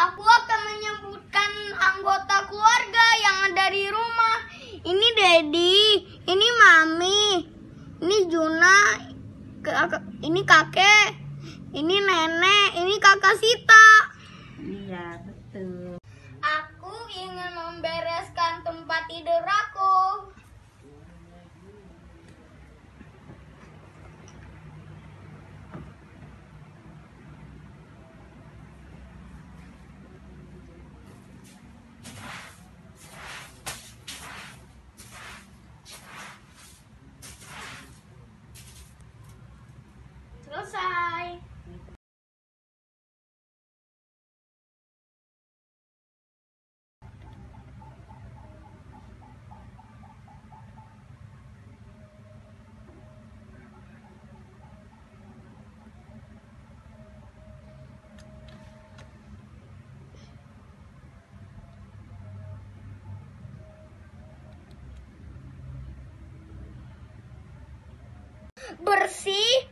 Aku akan menyebutkan anggota keluarga yang ada di rumah. Ini Dedi, ini Mami, ini Juna, ini kakek, ini nenek, ini kakak Sita. Iya, betul. Aku ingin membereskan Selesai. bersih,